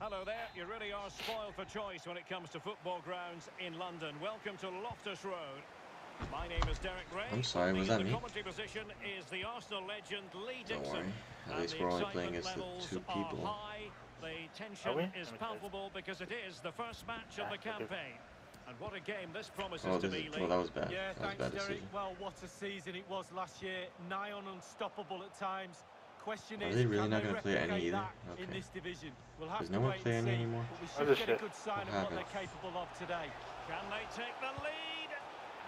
Hello there. You really are spoiled for choice when it comes to football grounds in London. Welcome to Loftus Road. My name is Derek Rae. I'm sorry, was Leading that the me? commentary position is the Arsenal legend Lee Don't Dixon. worry. At least we're only playing as the two people. high. The tension Are we? is palpable because it is the first match of the campaign. And what a game this promises Oh, to this be, is, well, that was bad. Yeah, that was thanks, bad Derek. decision. Well, what a season it was last year. Nigh on unstoppable at times. Question Are they really not gonna play any either? that in Okay. this division? We'll have Does no one wait play any anymore? But we Oh, should this get a shit. good sign What of what happened? they're capable of today. Can they take the lead?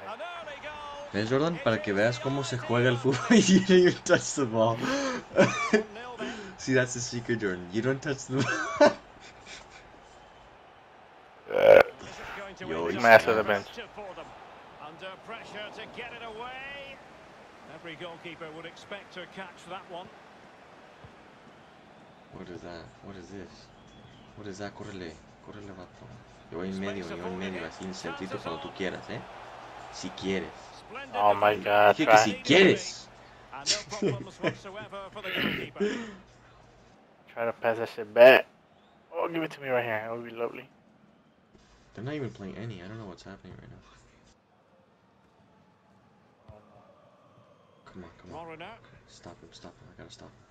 An early goal. ¿Ves, Jordan? Para que veas cómo se juega el fútbol y you didn't even touch the ball. See, that's the secret, Jordan. You don't touch the ball. Uh, Is it going to Yo, end he's up master of the bench. effective for them? Under pressure to get it away. Every goalkeeper would expect to catch that one. What is that? What is this? What is that? Córrele. Córrele, vato. Yo en medio, yo en medio, así en centrito cuando tú quieras, ¿eh? Si quieres. Oh my. God, Dije que si quieres. And no problems whatsoever for the goalkeeper. try to pass that shit back. Oh, give it to me right here. That would be lovely. They're not even playing any. I don't know what's happening right now. Come on, come on. Stop him, stop him. I gotta stop him.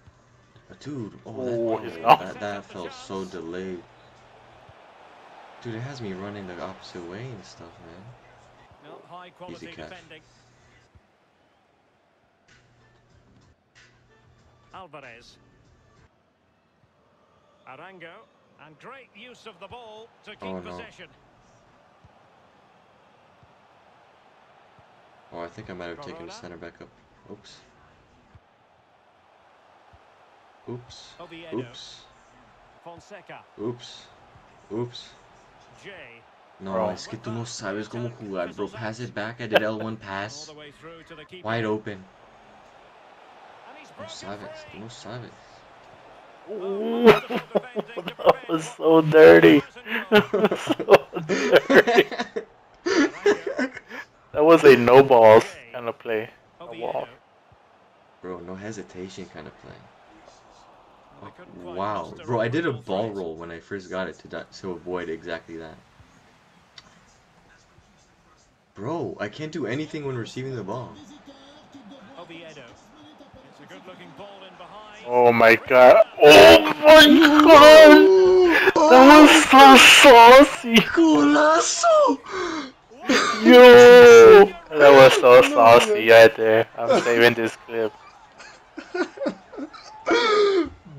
But dude, oh, Oh, that, oh, that, that felt so delayed. Dude, it has me running the opposite way and stuff, man. No, high quality catch. defending. Alvarez. Arango. And great use of the ball to keep Oh, no. possession. Oh, I think I might have taken the center back up. Oops. Oops. Oviedo. Oops. Fonseca. Oops. Oops. Jay. No, Bro. es que tú no sabes cómo jugar, bro. Pass it back. I did L1 pass. the way through to the keeper. Wide open. And he's No broken sabes. Tú no sabes. Oh, Ooh, that was so dirty. That was so dirty. That was a no balls kind of play. A wall. Bro, no hesitation kind of play. They couldn't quite Wow, bro, I did a ball roll when I first got it to to avoid exactly that. Bro, I can't do anything when receiving the ball. Oviedo. It's a good-looking ball in behind. Oh my god. Oh my god. That was so saucy. Golazo! Yo. That was so saucy right there. I'm saving this clip. Dude. Well, we should have the replays lined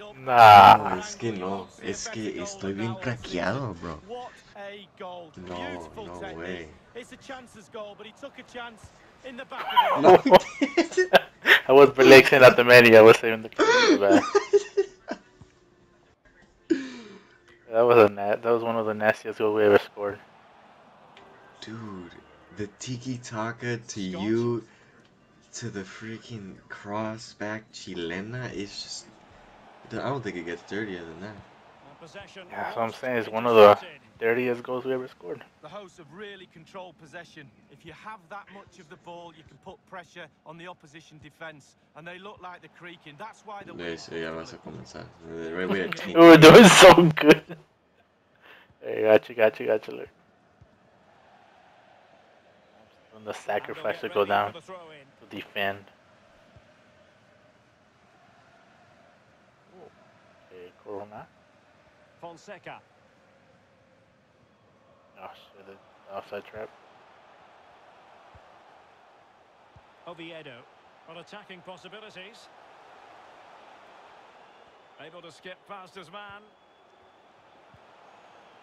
up. Nah. No, es que no, es que estoy bien craqueado, bro. What a goal. No, no way. It's a chances goal, but he took a chance in the back of No, the he didn't. I was relaxing at the menu. I was saving the clip. Back. That was a na- that was one of the nastiest goals we ever scored. Dude, the tiki taka to you, to the freaking crossback chilena is just. I don't think it gets dirtier than that. And Yeah, that's what I'm saying. It's one of the dirtiest goals we ever scored. The hosts have really controlled possession. If you have that much of the ball, you can put pressure on the opposition defence, and they look like they're creaking. That's why they're winning Eso ya vas a comenzar. Right way to We were doing so good. Hey, got you, got you, got you. Look. Doing the And they'll sacrifice to go down for the throw-in. to defend. Okay, Corona. Fonseca. Oh shit, the offside trap. Oviedo. On attacking possibilities. Able to skip past his man.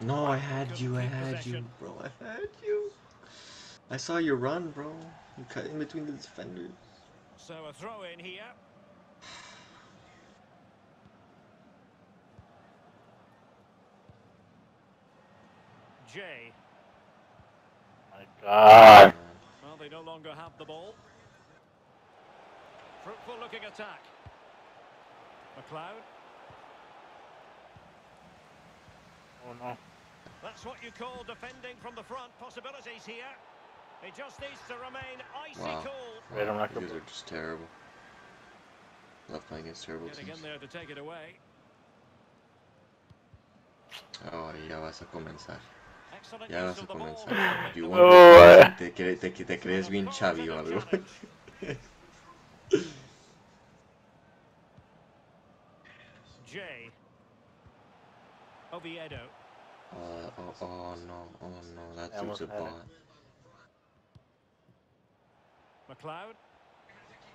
No, I had you, I had you, bro, I had you. I saw you run, bro. You cut in between the defenders. So a throw in here. Jay. My God. Well, they no longer have the ball. Fruitful looking attack. McLeod. Oh no. That's what you call defending from the front. Possibilities here. He just needs to remain icy Wow. cool. Right, I'm not gonna- guys are just terrible. Love playing against terrible Getting teams. in there to take it away. Oh, ya vas a comenzar. Excellent Ya use vas a of the ball. comenzar. You Oh, want eh. te, cre- te, te crees bien Xavi o algo. Jay. Oviedo. Uh, oh, oh no, oh no, that I almost dude's a had it. Bot. McLeod.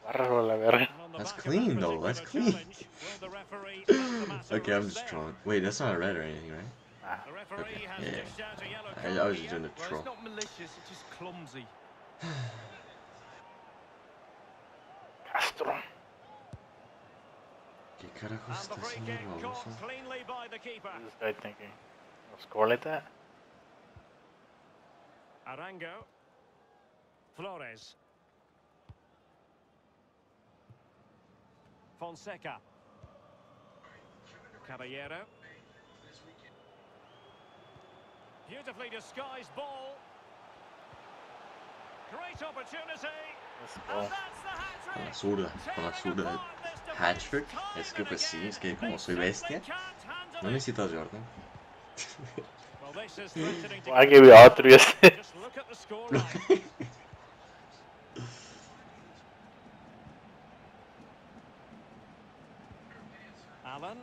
Bárbaro la verga. And on the That's clean, though, that's clean. challenge, will the referee let the matter Okay, I'm just there? trolling. Wait, that's not a red or anything, right? Ah, Okay, has yeah. dished out a yellow I, I was just doing a Well, troll. it's not malicious, it's just clumsy. Castro. ¿Qué carajo And está the free haciendo kick el caught baboso? cleanly by the keeper. What's this guy thinking? A score like that? Arango. Flores. Fonseca. Caballero. Beautifully disguised ball. Great opportunity. Let's And that's the hat Con la trick. zurda, con la Tearing zurda. apart this defense Hat-trick? time Es que pues sí, es que como soy bestia, no it. necesito a Jordan. Well, this is threatening to Well, I get give you all three Just assists. look at the scoreline. Allen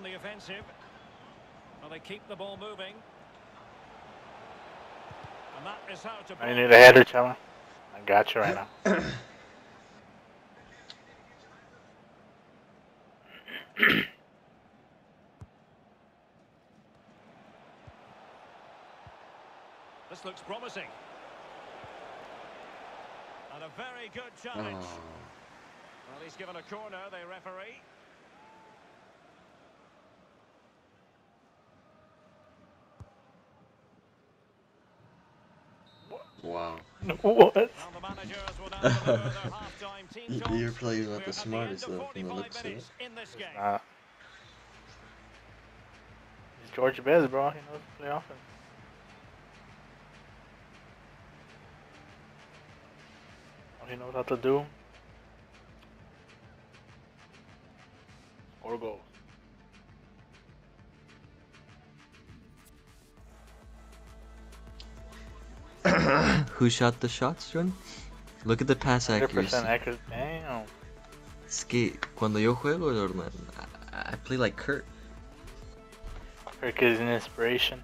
on the offensive. Well, they keep the ball moving. And that is how to I need a header, chava. I got you right now. This looks promising. And a very good Oh, challenge. Well, he's given a corner, the referee. wow. what? Now the managers will now deliver their half-time team Y- talks. Your play's not the smartest though, from the 45 looks of it. minutes in this game. Uh, he's George Best, bro. He knows to play offense. He knows how to do. Or goals. Who shot the shots, John? Look at the pass 100% accuracy. Damn. Es que cuando yo juego, Jordan, I, I play like Kurt. Kirk is an inspiration.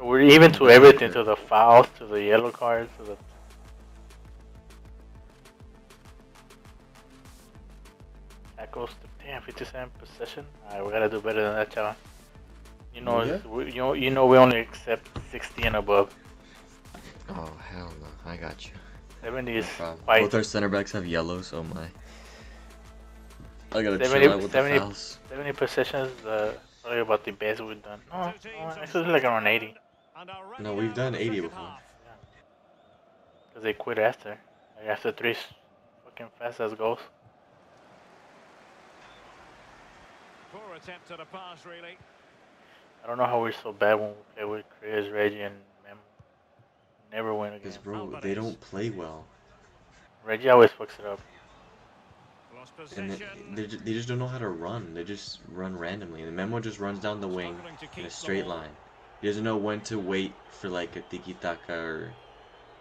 We're even to everything, to the fouls, to the yellow cards, to the. Tackles. Damn, 57 possession. Alright, we gotta do better than that, chava. You know, Yeah? we, you know, you know, we only accept 60 and above. Oh hell no, I got you. 70 is problem. quite. Both our center backs have yellow, so my. I gotta 70 chill out with 70 the fouls. 70 possessions. Uh, probably about the best we've done. No, Two teams no on actually like around 80. and are ready No, we've done for the 80 second before. half. Because they quit after. Like after three fucking fast ass goals. Poor attempt at a pass, really. I don't know how we're so bad when we play with Chris, Reggie, and Mem. Never win again. Because bro, they don't play well, Reggie always fucks it up. And they, they, just don't know how to run. They just run randomly. The Memo just runs down the wing in a straight line. He doesn't know when to wait for like a tiki taka or,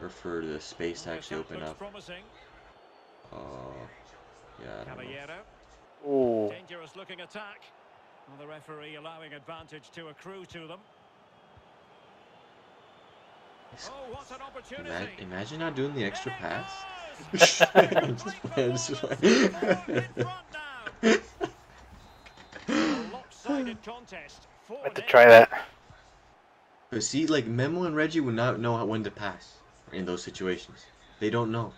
or for the space to actually open up. Oh, yeah. I don't know. Caballero. Ooh. Dangerous looking attack. Well, the referee allowing advantage to accrue to them. Oh, what an opportunity. Ima- imagine not doing the extra pass. goes! I'm just Great playing, just performance. playing. Four in front now. A lopsided contest. Four Had to try that. But see, like Memo and Reggie would not know when to pass in those situations. They don't know.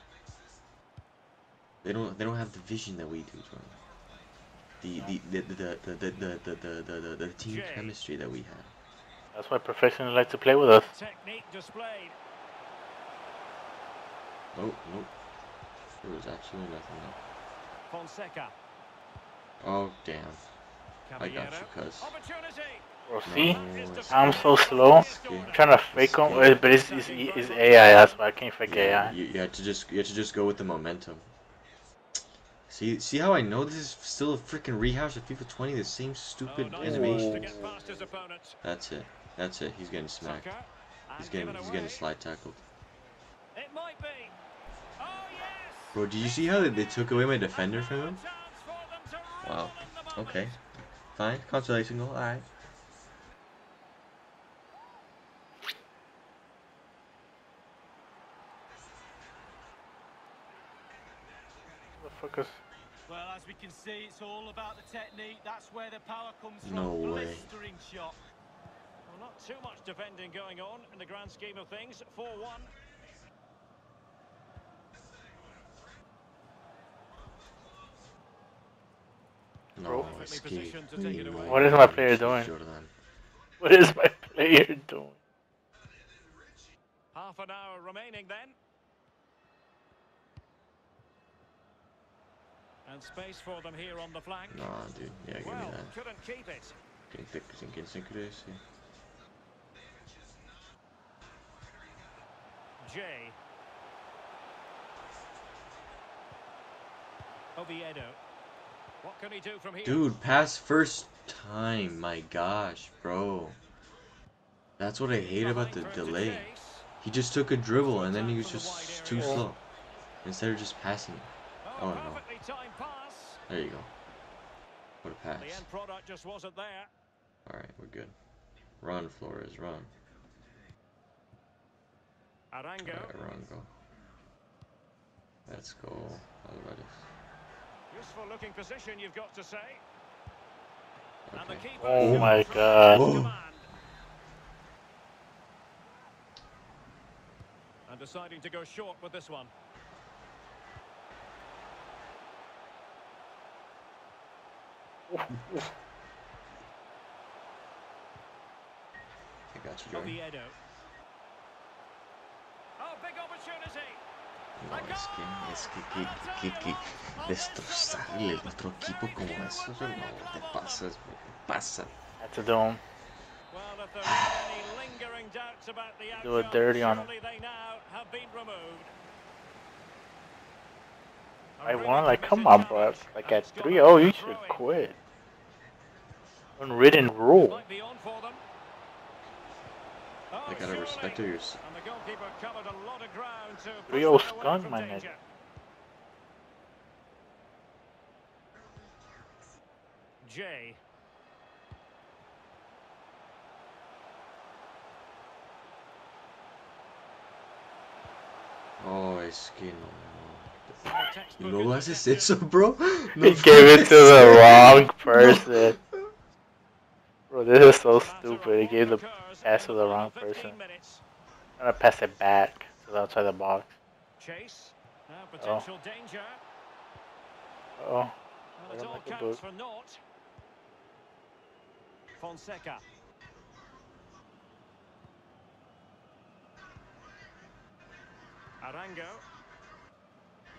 They don't. They don't have the vision that we do, Jordan. The the the the the the the the, the, the, the, the team Jay. chemistry that we have. That's why professionals like to play with us. Technique displayed. Oh nope. There was absolutely nothing there. Fonseca. Oh damn. I got you, cuz. Opportunity. Bro, see? That is it's- I'm so slow. by Mr. I'm trying to fake him, but it's, it's, it's AI, that's why I can't fake Yeah, AI. you, you had to just you had to just go with the momentum. See see how I know this is still a freaking rehash of FIFA 20, the same Oh, stupid nice pass animation. to get past his opponent. That's it. That's it. He's getting smacked. He's getting he's getting slide tackled. It might be. Oh, yes. Bro, did you see how they, they took away my defender from him? Chance for them to Wow. roll in the Okay. Fine. Consolation goal. Alright. Motherfuckers. Well, as we can see, it's all about the technique. That's where the power comes from. No way. Blistering shot. Well, not too much defending going on in the grand scheme of things. 4-1. No, Perfectly escape. positioned to take it away. What is my player doing? Jordan. What is my player doing? Half an hour remaining then. And space for them here on the flank. Nah, dude. Yeah, give me that. couldn't keep it. Quem tem quem sem querer, sim. Jay. Oviedo. What can he do from here? Dude, pass first time. My gosh, bro. That's what I hate about the Behind for him to delay. He just took a dribble and then he was just too slow. Instead of just passing. it. Oh, no. perfectly timed pass. There you go. What a pass. The end product just wasn't there. Alright, we're good. Run, Flores, run. Arango. Alright, run, go. Let's go. Alvarez. Useful looking position, you've got to say. And the Okay. keeper Oh my God. Command. And deciding to go short with this one. I got you, Jordan. Oviedo. Oh, big opportunity. No, es que, es que, que, que, que, que destrozarle el otro equipo como eso, eso no te pasas, bro, te pasa. Had to do him. Well, if there are any lingering doubts about the outcome, Do it dirty on him. surely they now have been removed. A I won. Like, come on, bro. Like at 3 out 0, you should quit. Unwritten rule. Might be on for them. They gotta respect yours. And the goalkeeper oh covered a lot of ground to push Rio them away skunk, my nigga. Jay. Oh, es que no. The Y textbook luego haces eso, bro. No He gave it to the wrong ser. person. Bro, this is so stupid. He gave the pass to the the wrong person. I'm gonna pass it back to the outside the box. Chase. Now potential danger. Oh, Well, it all counts boot. for naught. Fonseca. Arango.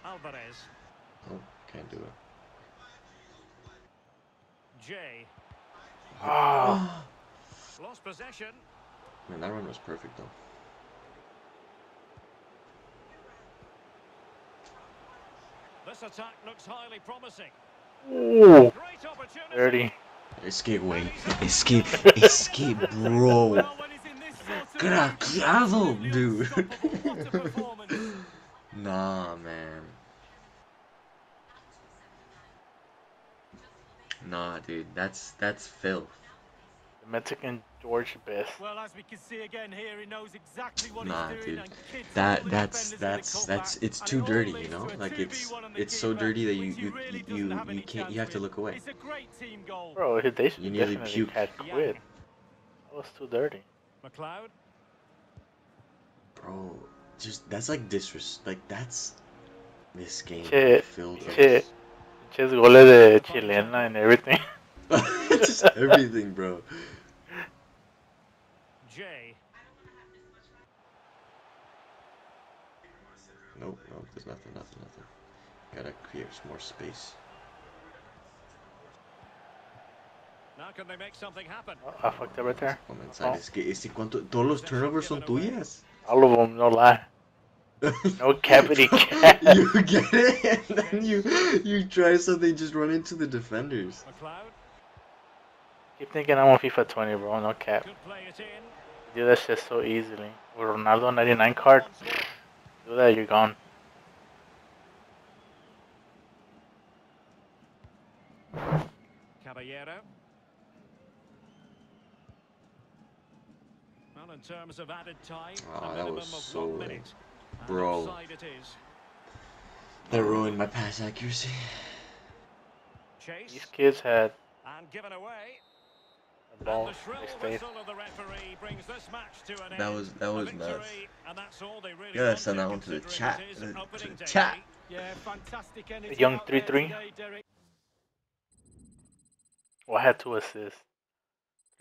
Alvarez. Oh, can't do it. Jay. oh. Lost possession. Man, that run was perfect though. This attack looks highly promising. Ooh, Great opportunity. 30. Escape, way. Escape, escape, bro. Well, when he's in this sort of Craqueado, position, dude. unstoppable. What a performance. Nah, man. Nah, dude, that's that's filth. The Mexican George Best. Well, as we can see again here, he knows exactly what Nah, he's doing. dude. and kids all That that's defenders in the that's that's it's too dirty, you know? Like it's 2v1 on the it's so dirty that you which he you you you can't you have to look away. It's a great team goal. Bro, they should You nearly definitely puked. had quit. That was too dirty. McLeod. Bro, just that's like disres like that's this game Shit, filled with Just goles de chilena and everything. just everything, bro. Jay. Nope, nope, there's nothing, nothing, nothing. Gotta create some more space. How can they make something happen? Oh, I fucked up right there. Comenzar. Oh. Es que, es que cuánto, todos los turnovers son tuyas. All of them, no lie. No cappity cat. you get it, and then you you try something, just run into the defenders. Keep thinking I'm on FIFA 20, bro. No cap. could play it in. Do that shit so easily. With Ronaldo 99 card, Once more. do that, you're gone. Caballero. Well, in terms of added time, ah, Oh, a that minimum was of so one late. minute. And Bro. offside it is. That ruined my pass accuracy. Chase These kids had and given away. the ball. and the shrill They whistle of the referee brings this match to an That end. was- that was victory, nuts. and that's all they really Gotta send that one to the chat. The- to the chat. Yeah, fantastic energy. young out there 3-3. Well, I had two assists.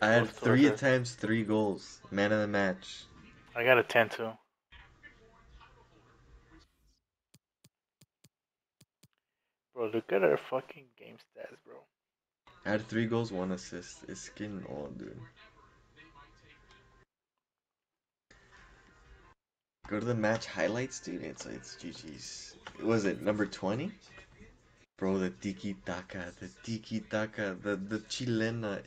I had three assists. attempts, three goals. Man of the match. I got a 10 too. Bro, look at our fucking game stats, bro. Had three goals, one assist. It's getting old, dude. Go to the match highlights, dude. It's it's GG's. Was it number twenty? Bro, the tiki taka, the tiki taka, the the chilena.